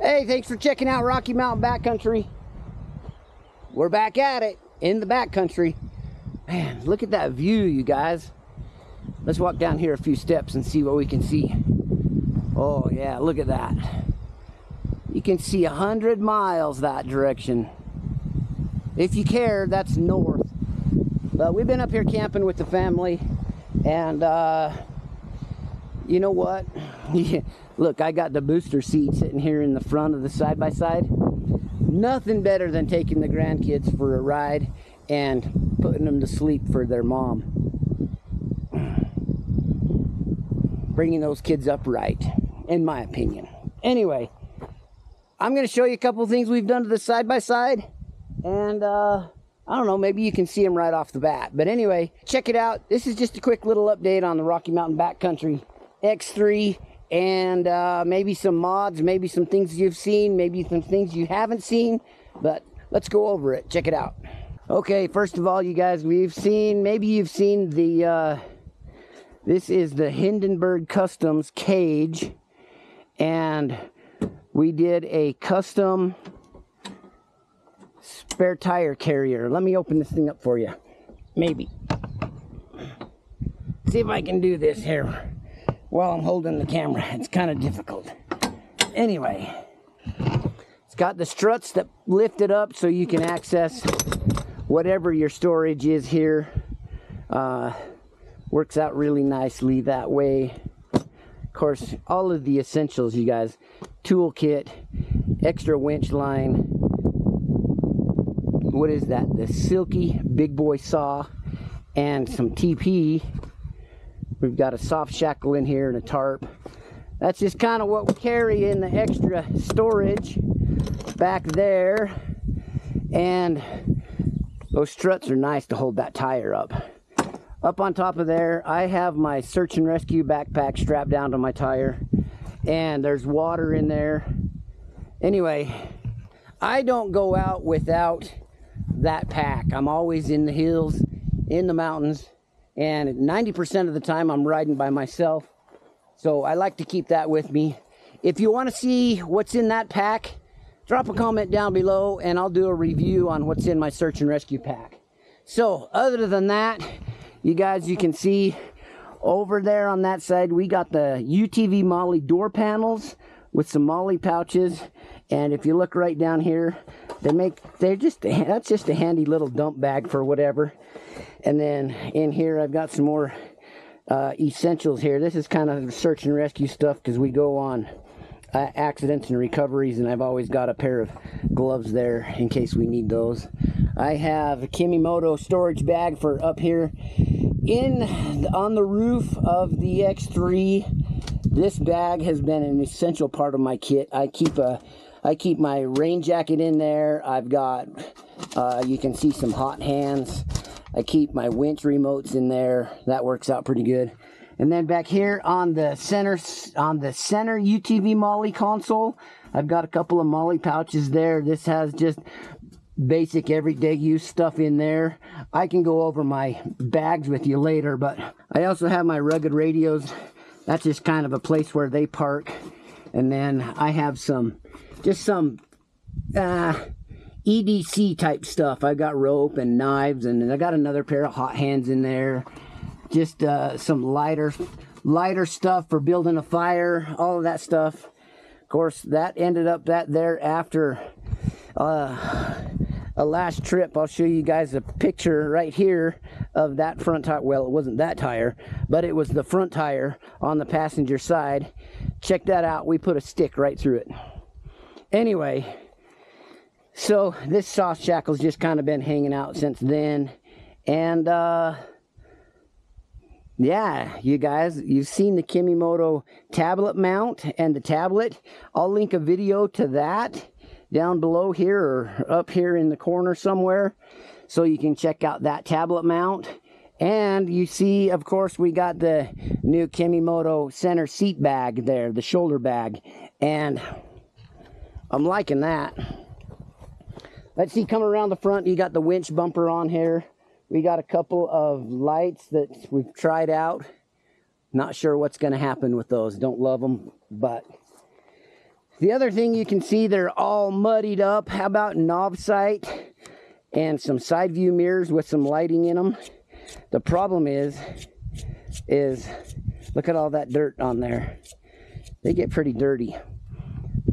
Hey, thanks for checking out Rocky Mountain Backcountry. We're back at it in the backcountry. Man, look at that view, you guys. Let's walk down here a few steps and see what we can see. Oh, yeah, look at that. You can see a hundred miles that direction. If you care, that's north. But we've been up here camping with the family, and uh, you know what? Look, I got the booster seat sitting here in the front of the side by side. Nothing better than taking the grandkids for a ride and putting them to sleep for their mom. Bringing those kids up right, in my opinion. Anyway, I'm going to show you a couple things we've done to the side by side. And uh, I don't know, maybe you can see them right off the bat. But anyway, check it out. This is just a quick little update on the Rocky Mountain Backcountry X3 and uh, maybe some mods, maybe some things you've seen, maybe some things you haven't seen, but let's go over it. Check it out. Okay, first of all, you guys, we've seen, maybe you've seen the, uh, this is the Hindenburg Customs cage, and we did a custom spare tire carrier. Let me open this thing up for you. Maybe. See if I can do this here while I'm holding the camera. It's kind of difficult. Anyway, it's got the struts that lift it up so you can access whatever your storage is here. Uh, works out really nicely that way. Of course, all of the essentials, you guys. Toolkit, extra winch line. What is that? The Silky Big Boy Saw and some TP We've got a soft shackle in here and a tarp. That's just kind of what we carry in the extra storage back there. And those struts are nice to hold that tire up. Up on top of there, I have my search and rescue backpack strapped down to my tire. And there's water in there. Anyway, I don't go out without that pack. I'm always in the hills, in the mountains, and 90% of the time I'm riding by myself. So I like to keep that with me. If you want to see what's in that pack, drop a comment down below and I'll do a review on what's in my search and rescue pack. So other than that, you guys, you can see over there on that side, we got the UTV MOLLE door panels with some MOLLE pouches. And if you look right down here, they make, they're just, that's just a handy little dump bag for whatever. And then in here, I've got some more uh, essentials here. This is kind of search and rescue stuff because we go on uh, accidents and recoveries, and I've always got a pair of gloves there in case we need those. I have a Kemimoto storage bag for up here in on the roof of the X3. This bag has been an essential part of my kit. I keep a I keep my rain jacket in there. I've got uh, you can see some hot hands. I keep my winch remotes in there. That works out pretty good. And then back here on the center on the center UTV MOLLE console, I've got a couple of MOLLE pouches there. This has just basic everyday use stuff in there. I can go over my bags with you later, but I also have my rugged radios. That's just kind of a place where they park. And then I have some, just some uh, EDC type stuff. I've got rope and knives, and I got another pair of hot hands in there. Just uh, some lighter, lighter stuff for building a fire. All of that stuff. Of course, that ended up that there after uh, a last trip. I'll show you guys a picture right here of that front tire. Well, it wasn't that tire, but it was the front tire on the passenger side. Check that out. We put a stick right through it. Anyway, so this soft shackle's just kind of been hanging out since then. And uh, yeah, you guys, you've seen the Kemimoto tablet mount and the tablet. I'll link a video to that down below here or up here in the corner somewhere. So you can check out that tablet mount. And you see, of course, we got the new Kemimoto center seat bag there, the shoulder bag. And I'm liking that. Let's see, come around the front, you got the winch bumper on here. We got a couple of lights that we've tried out. Not sure what's going to happen with those. Don't love them, but The other thing you can see, they're all muddied up. How about Novsight and some side view mirrors with some lighting in them? The problem is, is look at all that dirt on there. They get pretty dirty.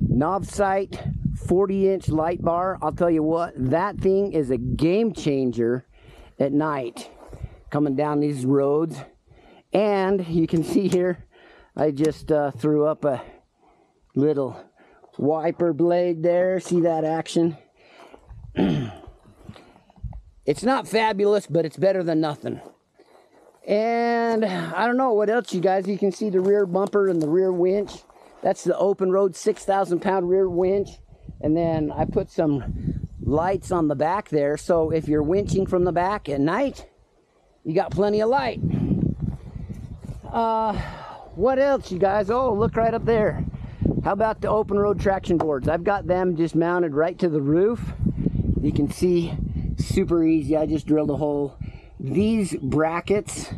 Novsight, 40 inch light bar. I'll tell you what, that thing is a game changer at night coming down these roads. And you can see here, I just uh, threw up a little wiper blade there. See that action? it's not fabulous, but it's better than nothing. And I don't know what else you guys, you can see the rear bumper and the rear winch. That's the Openroad 6,000 pound rear winch. And then I put some lights on the back there. So if you're winching from the back at night, you got plenty of light. Uh, what else, you guys? Oh, look right up there. How about the Openroad traction boards? I've got them just mounted right to the roof. You can see super easy. I just drilled a hole. These brackets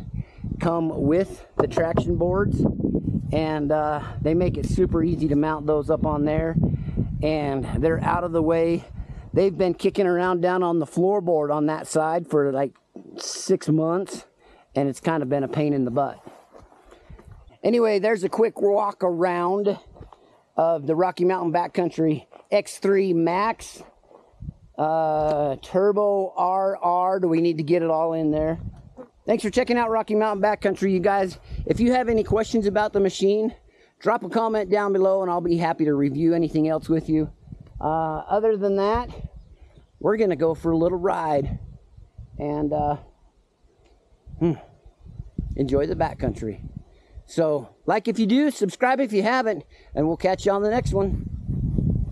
come with the traction boards and uh, they make it super easy to mount those up on there and they're out of the way. They've been kicking around down on the floorboard on that side for like six months and it's kind of been a pain in the butt. Anyway, there's a quick walk around of the Rocky Mountain Backcountry X3 Max. Uh, Turbo RR. Do we need to get it all in there? Thanks for checking out Rocky Mountain Backcountry, you guys. If you have any questions about the machine, drop a comment down below and I'll be happy to review anything else with you. Uh, other than that, we're going to go for a little ride and uh, hmm, enjoy the backcountry. So, like if you do, subscribe if you haven't, and we'll catch you on the next one.